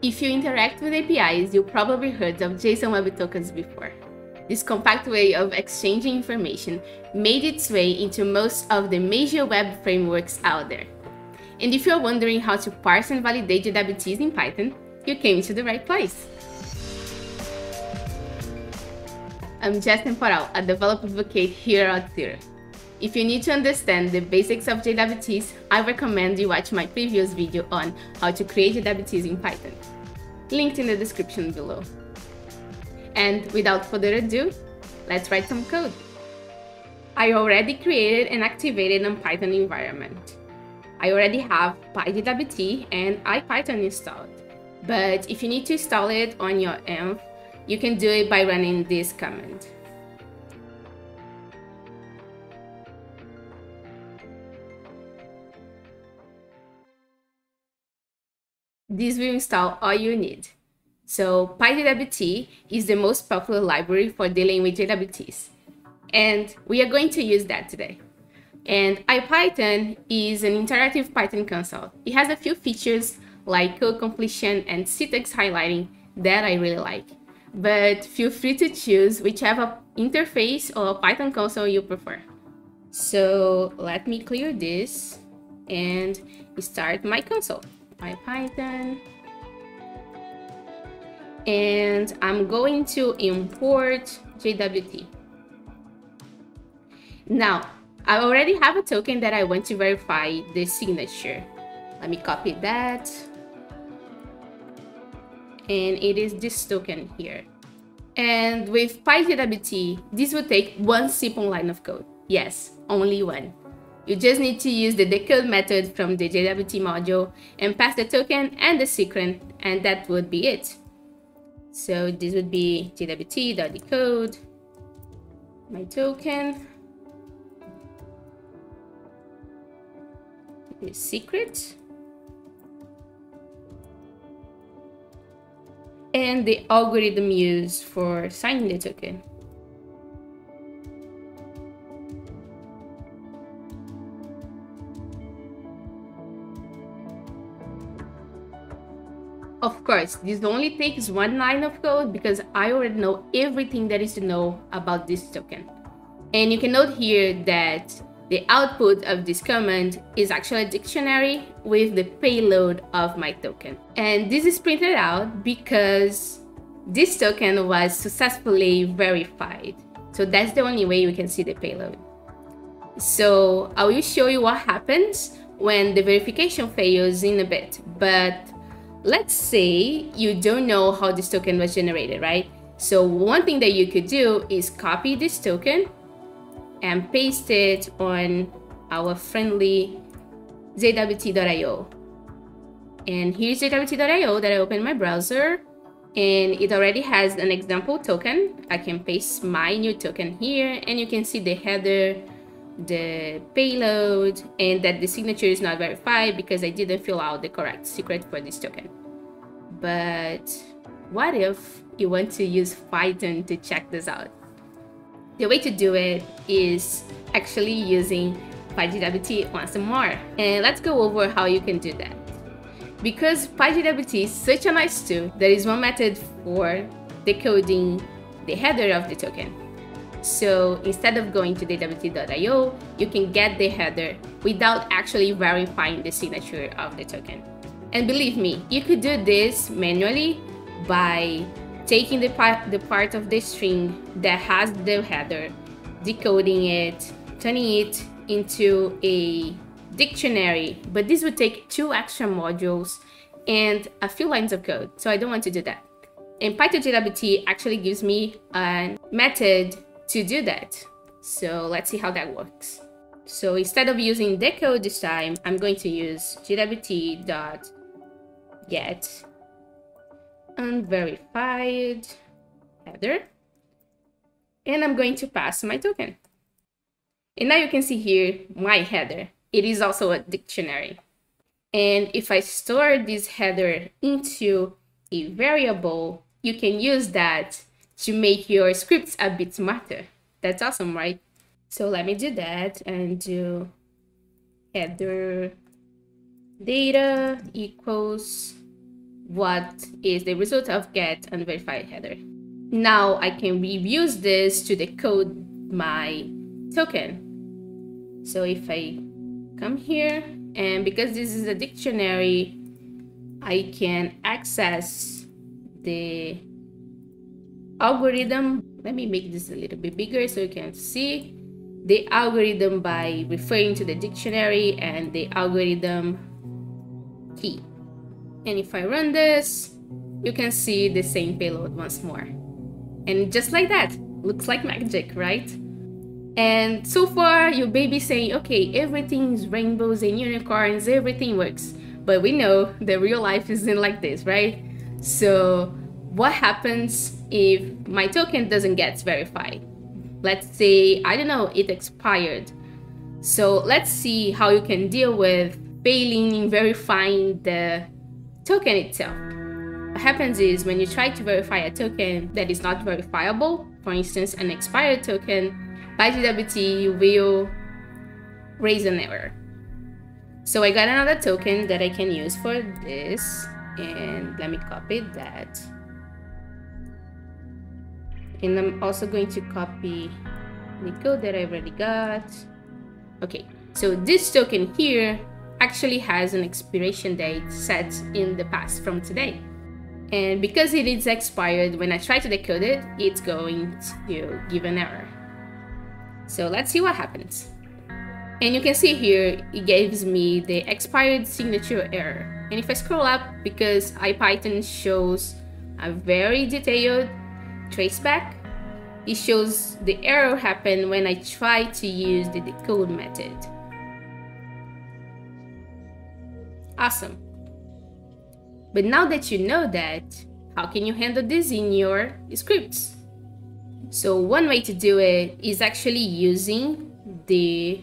If you interact with APIs, you probably heard of JSON Web Tokens before. This compact way of exchanging information made its way into most of the major web frameworks out there. And if you're wondering how to parse and validate JWTs in Python, you came to the right place. I'm Jessica Temporal, a developer advocate here at Auth0. If you need to understand the basics of JWTs, I recommend you watch my previous video on how to create JWTs in Python, linked in the description below. And without further ado, let's write some code. I already created and activated a Python environment. I already have PyJWT and IPython installed. But if you need to install it on your env, you can do it by running this command. This will install all you need. So PyJWT is the most popular library for dealing with JWTs. And we are going to use that today. And IPython is an interactive Python console. It has a few features like code completion and syntax highlighting that I really like. But feel free to choose whichever interface or Python console you prefer. So let me clear this and start my console. IPython and I'm going to import JWT. Now, I already have a token that I want to verify the signature. Let me copy that. And it is this token here. And with PyJWT, this will take one simple line of code. Yes, only one. You just need to use the decode method from the JWT module and pass the token and the secret, and that would be it. So this would be jwt.decode, my token, the secret, and the algorithm used for signing the token. Of course, this only takes one line of code because I already know everything there is to know about this token. And you can note here that the output of this command is actually a dictionary with the payload of my token. And this is printed out because this token was successfully verified. So that's the only way we can see the payload. So I will show you what happens when the verification fails in a bit, but let's say you don't know how this token was generated, right? So one thing that you could do is copy this token and paste it on our friendly jwt.io. And here's jwt.io that I open my browser and it already has an example token. I can paste my new token here and you can see the header the payload and that the signature is not verified because I didn't fill out the correct secret for this token. But what if you want to use Python to check this out? The way to do it is actually using PyJWT once more. And let's go over how you can do that. Because PyJWT is such a nice tool, there is one method for decoding the header of the token. So instead of going to jwt.io, you can get the header without actually verifying the signature of the token. And believe me, you could do this manually by taking the part, the part of the string that has the header, decoding it, turning it into a dictionary. But this would take two extra modules and a few lines of code. So I don't want to do that. And Python JWT actually gives me a method to do that. So let's see how that works. So instead of using decode this time, I'm going to use jwt.get unverified header. And I'm going to pass my token. And now you can see here my header. It is also a dictionary. And if I store this header into a variable, you can use that to make your scripts a bit smarter. That's awesome, right? So let me do that and do header data equals what is the result of get unverified header. Now I can reuse this to decode my token. So if I come here and because this is a dictionary, I can access the algorithm. Let me make this a little bit bigger so you can see the algorithm by referring to the dictionary and the algorithm key. And if I run this, you can see the same payload once more. And just like that, looks like magic, right? And so far, your baby saying, okay, everything's rainbows and unicorns, everything works. But we know the real life isn't like this, right? So what happens if my token doesn't get verified? Let's say, I don't know, it expired. So let's see how you can deal with failing in verifying the token itself. What happens is when you try to verify a token that is not verifiable, for instance, an expired token, PyJWT will raise an error. So I got another token that I can use for this and let me copy that. And I'm also going to copy the code that I already got. Okay, so this token here actually has an expiration date set in the past from today. And because it is expired, when I try to decode it, it's going to give an error. So let's see what happens. And you can see here, it gives me the expired signature error. And if I scroll up, because IPython shows a very detailed traceback, it shows the error happened when I try to use the decode method. Awesome. But now that you know that, how can you handle this in your scripts? So one way to do it is actually using the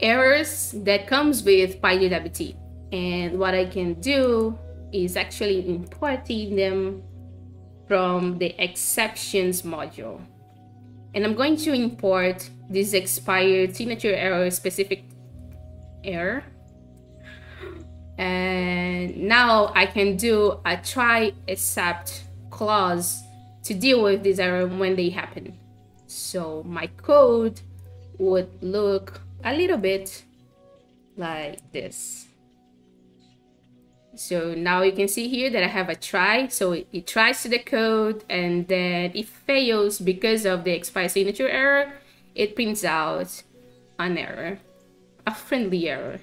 errors that comes with PyJWT. And what I can do is actually importing them from the exceptions module. And I'm going to import this expired signature error specific error. And now I can do a try except clause to deal with these errors when they happen. So my code would look a little bit like this. So now you can see here that I have a try. So it, it tries to decode and then it fails because of the expired signature error. It prints out an error, a friendly error.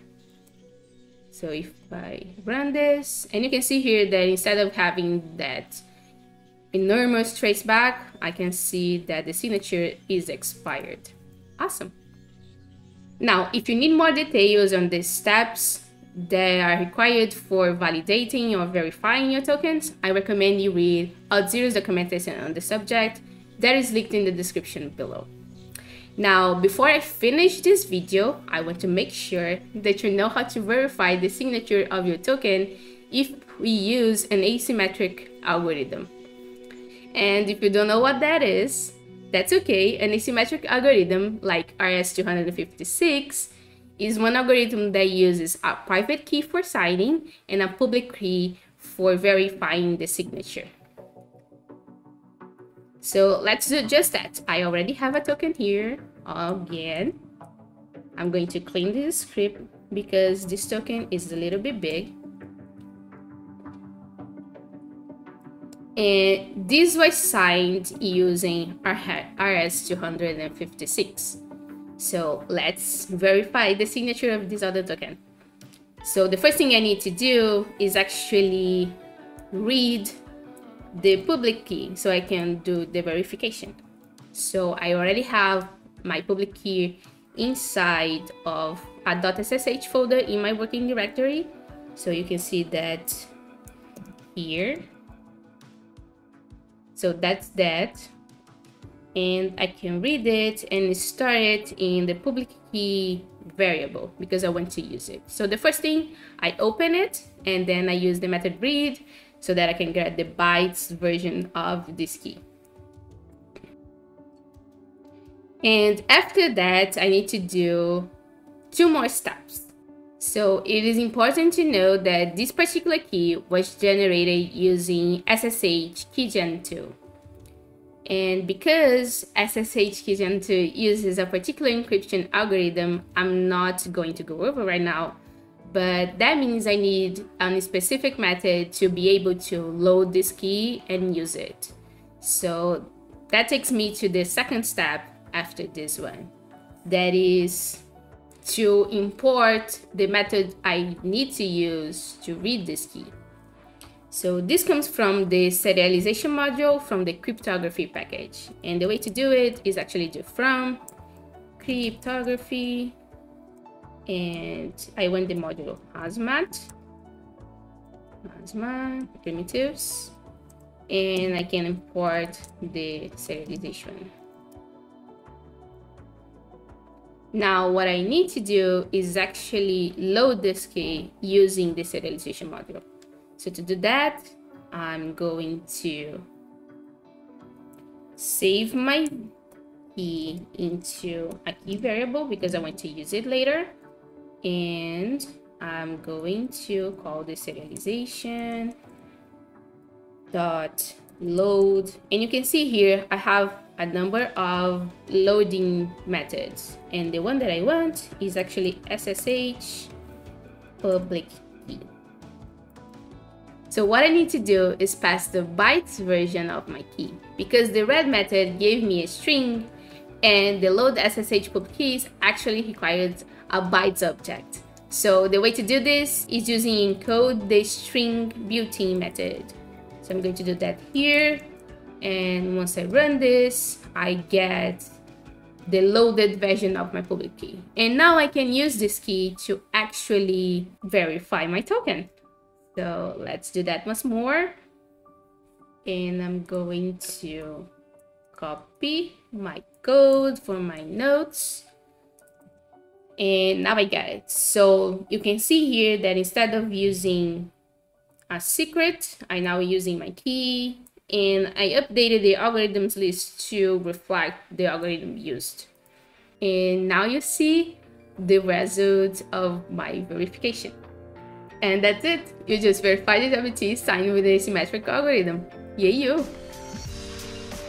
So if I run this, and you can see here that instead of having that enormous traceback, I can see that the signature is expired. Awesome. Now, if you need more details on the steps that are required for validating or verifying your tokens, I recommend you read Auth0's documentation on the subject that is linked in the description below. Now, before I finish this video, I want to make sure that you know how to verify the signature of your token if we use an asymmetric algorithm. And if you don't know what that is, that's okay. An asymmetric algorithm like RS-256 is one algorithm that uses a private key for signing and a public key for verifying the signature. So let's do just that. I already have a token here again. I'm going to clean this script because this token is a little bit big. And this was signed using RS-256. So let's verify the signature of this other token. So the first thing I need to do is actually read the public key so I can do the verification. So I already have my public key inside of a .ssh folder in my working directory. So you can see that here so that's that. And I can read it and store it in the public key variable because I want to use it. So the first thing, I open it and then I use the method read so that I can get the bytes version of this key. And after that, I need to do two more steps. So it is important to know that this particular key was generated using SSH Keygen 2. And because SSH Keygen 2 uses a particular encryption algorithm, I'm not going to go over right now, but that means I need a specific method to be able to load this key and use it. So that takes me to the second step after this one. That is to import the method I need to use to read this key. So this comes from the serialization module from the cryptography package. And the way to do it is actually do from cryptography and I want the module hazmat, hazmat primitives, and I can import the serialization. Now what I need to do is actually load this key using the serialization module. So to do that, I'm going to save my key into a key variable because I want to use it later. And I'm going to call the serialization dot load. And you can see here, I have a number of loading methods and the one that I want is actually SSH public key. So what I need to do is pass the bytes version of my key because the read method gave me a string and the load SSH public keys actually requires a bytes object. So the way to do this is using encode the string built-in method. So I'm going to do that here and once I run this I get the loaded version of my public key and now I can use this key to actually verify my token so let's do that once more and I'm going to copy my code for my notes and now I get it so you can see here that instead of using a secret I now using my key and I updated the algorithms list to reflect the algorithm used. And now you see the result of my verification. And that's it. You just verified the JWT signed with a symmetric algorithm. Yay you!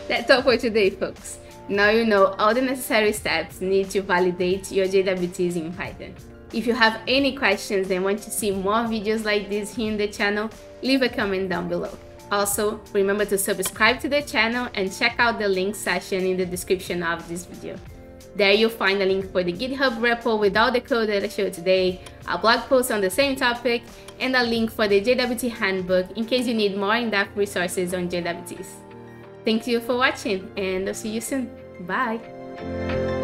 That's all for today, folks. Now you know all the necessary steps needed to validate your JWTs in Python. If you have any questions and want to see more videos like this here in the channel, leave a comment down below. Also, remember to subscribe to the channel and check out the link section in the description of this video. There you'll find a link for the GitHub repo with all the code that I showed today, a blog post on the same topic, and a link for the JWT handbook in case you need more in-depth resources on JWTs. Thank you for watching and I'll see you soon. Bye!